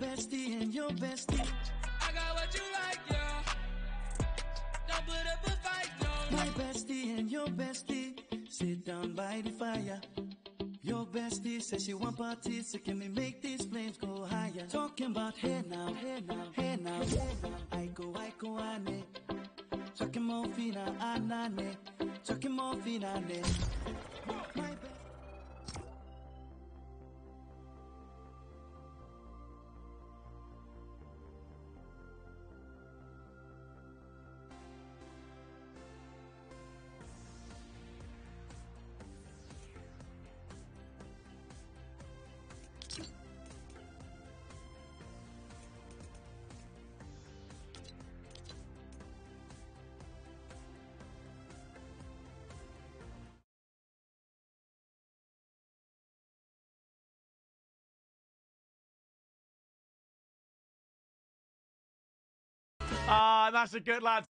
bestie and your bestie. I got what you like, yeah. Don't put up a fight, no. My bestie and your bestie sit down by the fire. Your bestie says she want parties, so can we make these flames go higher? Talking about hey now, hey now, hey now, hey now. I go, I go, ane. Talking more fina, anane. Talking more fina, ane. That's a good lad.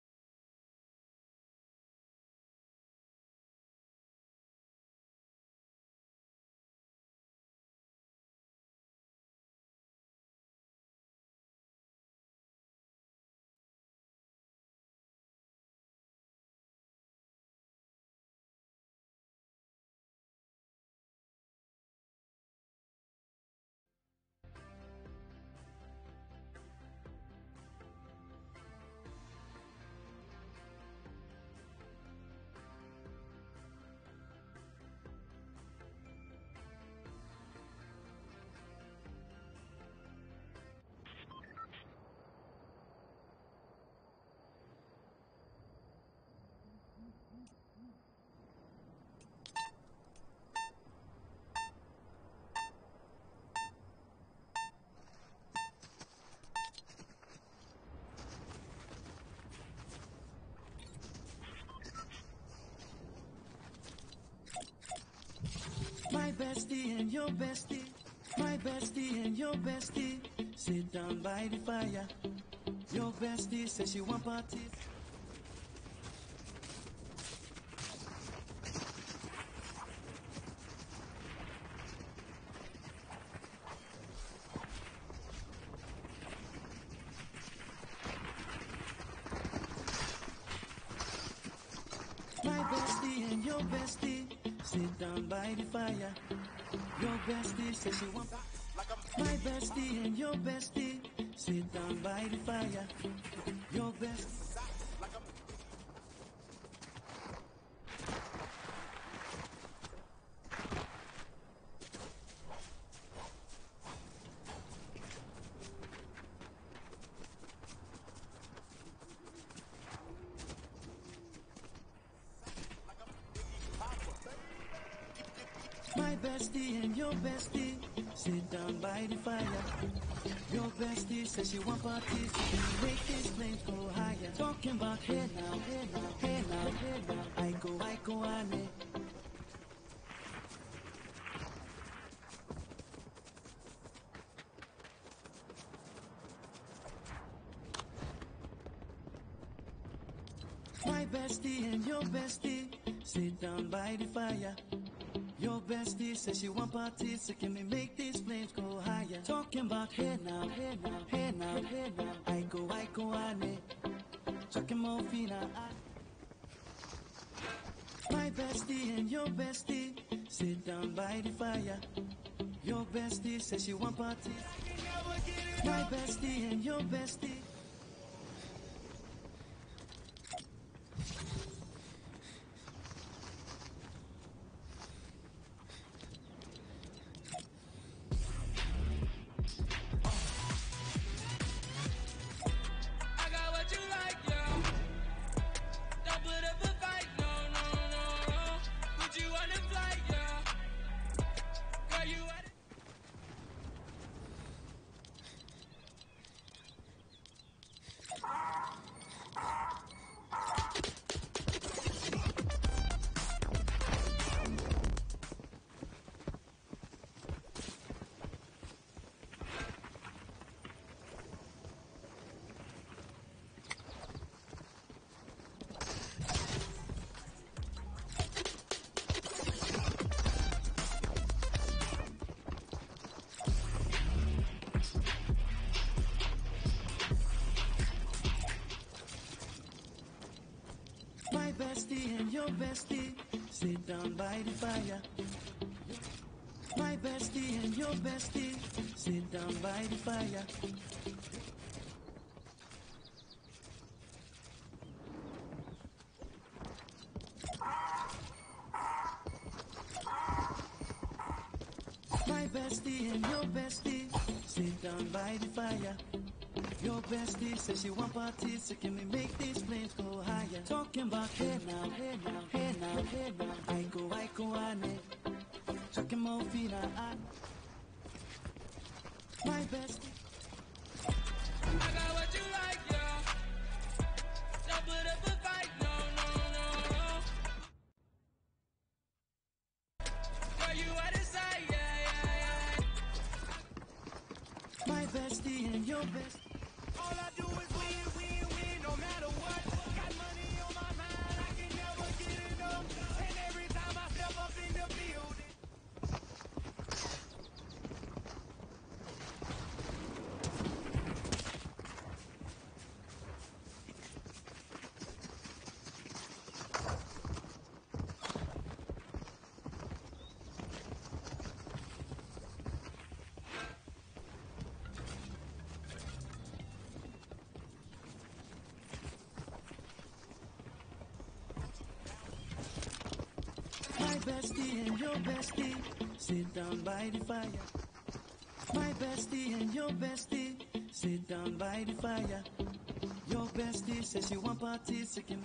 My bestie and your bestie, my bestie and your bestie, sit down by the fire. Your bestie says she want parties. My bestie and your bestie sit down by the fire. Your bestie says she want. My bestie and your bestie sit down by the fire. Your best. Down by the fire. Your bestie says she want parties, so can we make these flames go higher? Talking about hey now, hey now, hey now, hey now. I go, I go, ane. Talking more fina, My bestie and your bestie sit down by the fire. Your bestie says she want parties. My bestie and your bestie. bestie and your bestie sit down by the fire. My bestie and your bestie sit down by the fire. bestie and your best. All I do bestie, sit down by the fire. My bestie and your bestie, sit down by the fire. Your bestie says you want parties, so can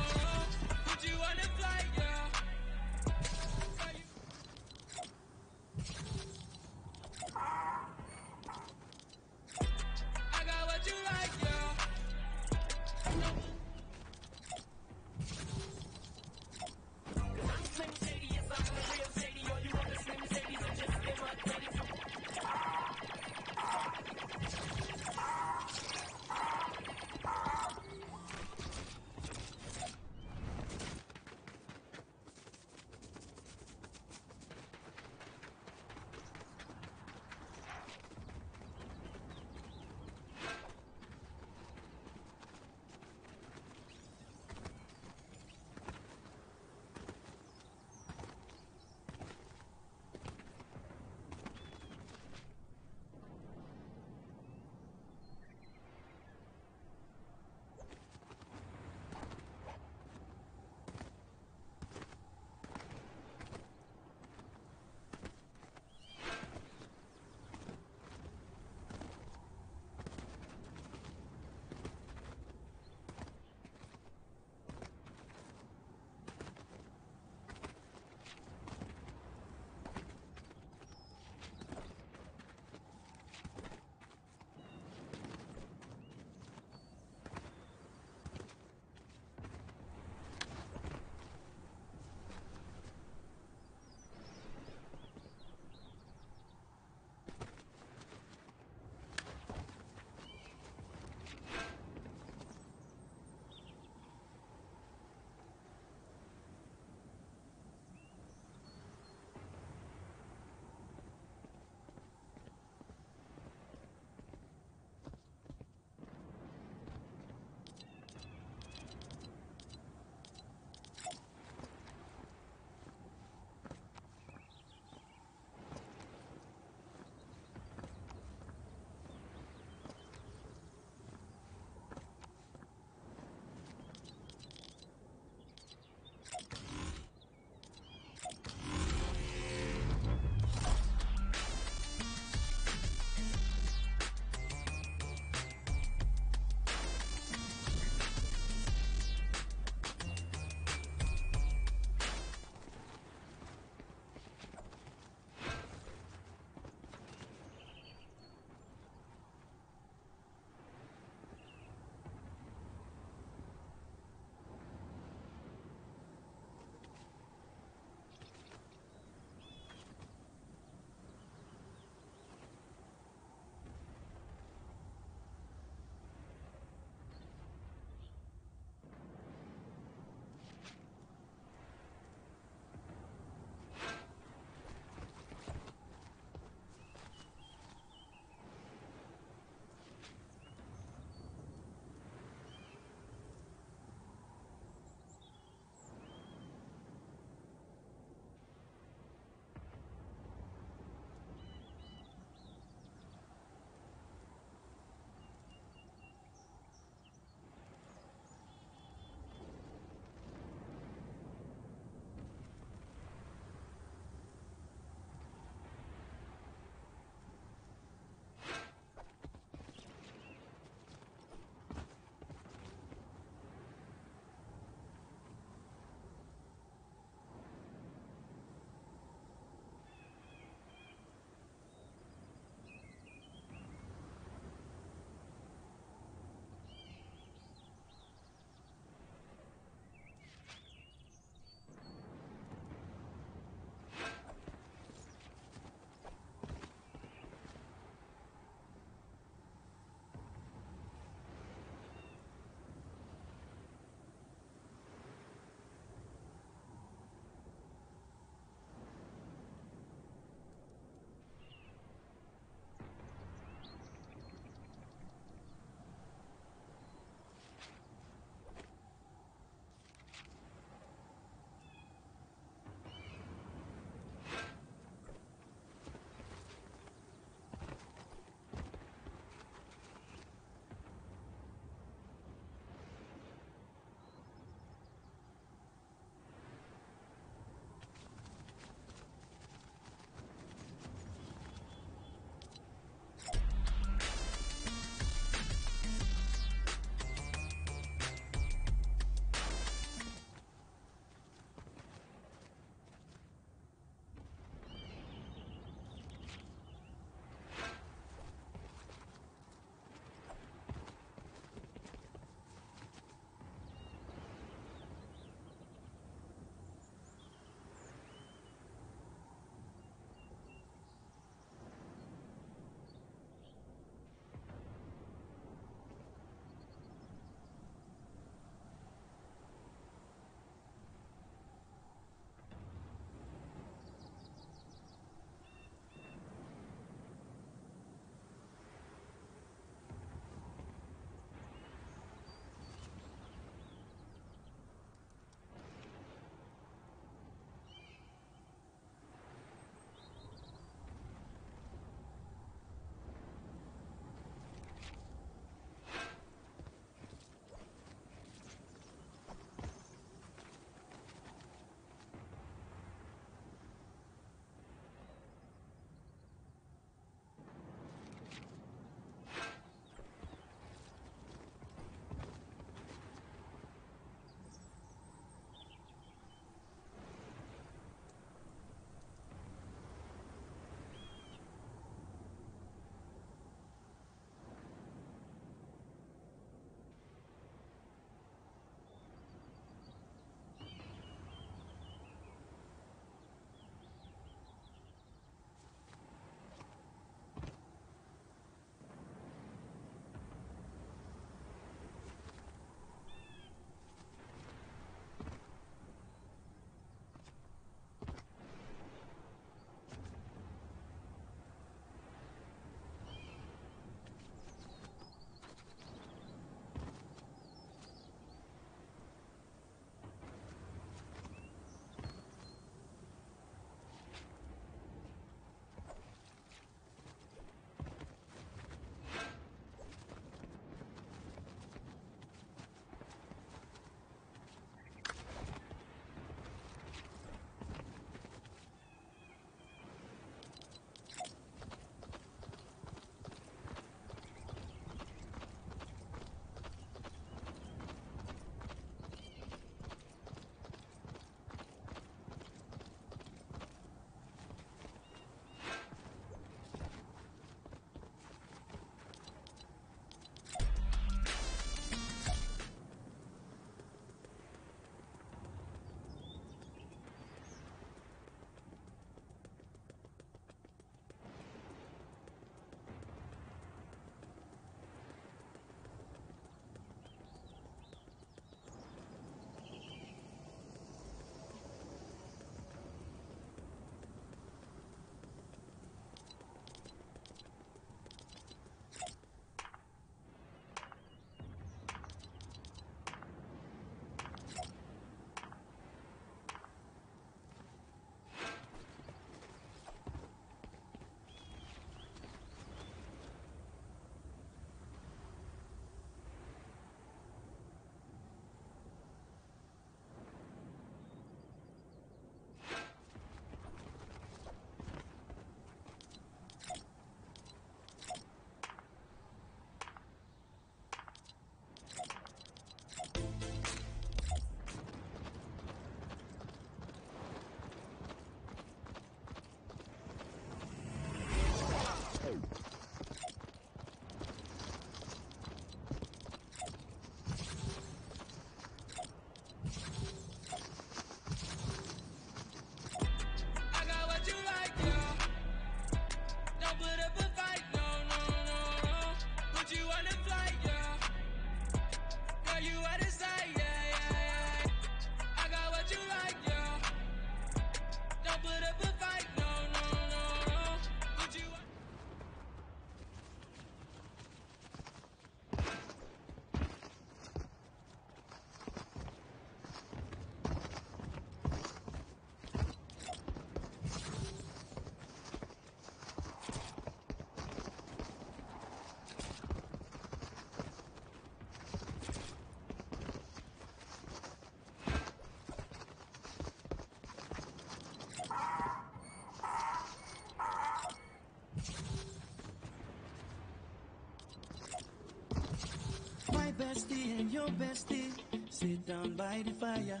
bestie and your bestie sit down by the fire.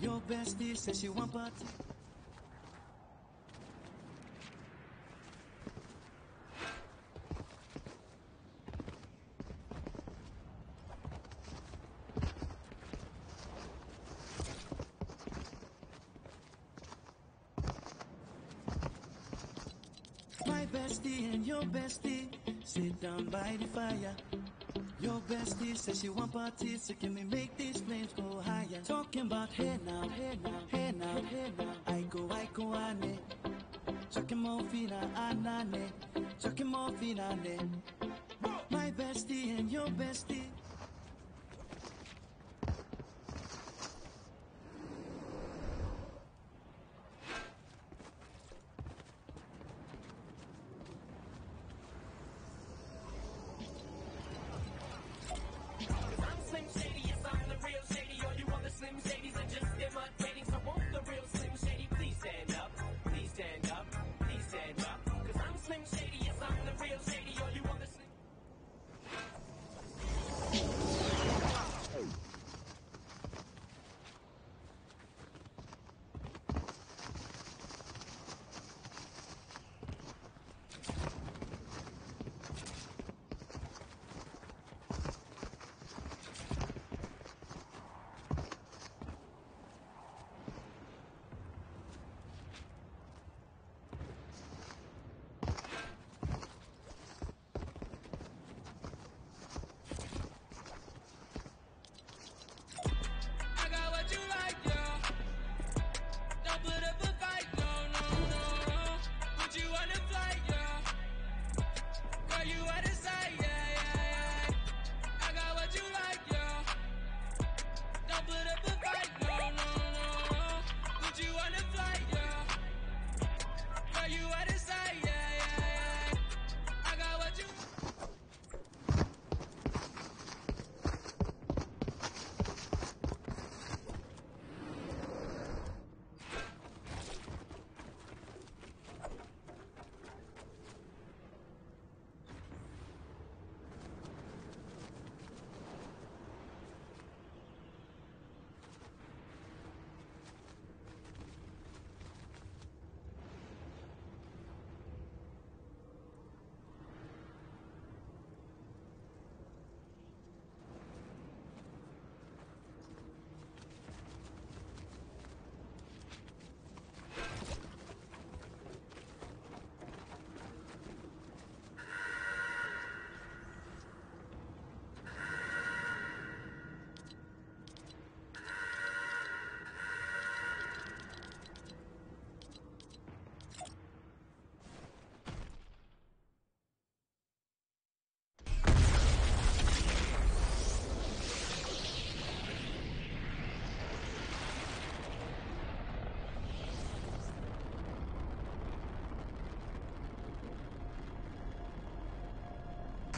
Your bestie says she want party. artistic, can we make these flames go higher? Talking about hey now, hey now, hey now, hey now. I go, I go, ane. Chucking more fina, it. Chucking more fina, My bestie and your bestie.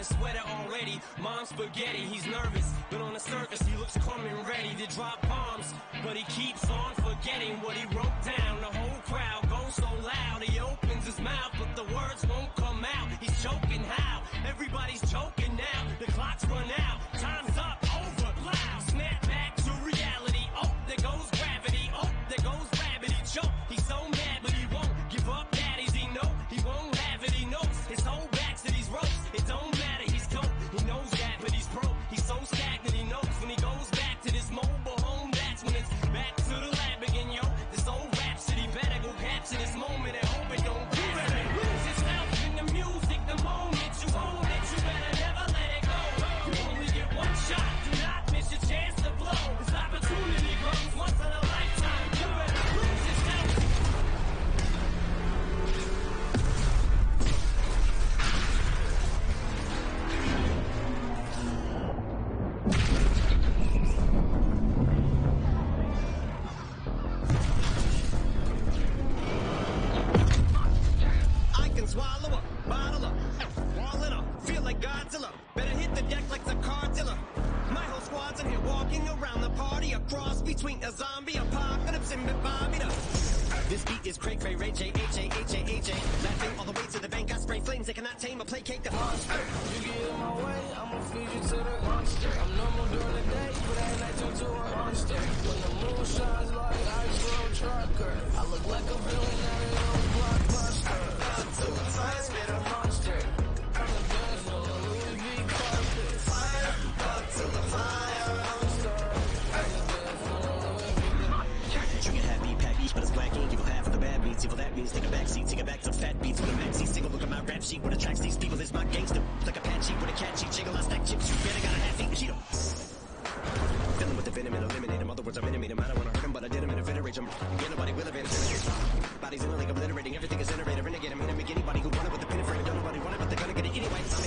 a sweater already. Mom's spaghetti, he's nervous, but on the surface he looks calm and ready to drop bombs. But he keeps on forgetting what he wrote down. The whole crowd goes so loud, he opens his mouth, but the words won't come out. He's choking how? Everybody's choking now. The clock's run out, time's up, over, loud. Snap back to reality. Oh, there goes gravity. Oh, there goes gravity. Choke, he's so mad. Anyways.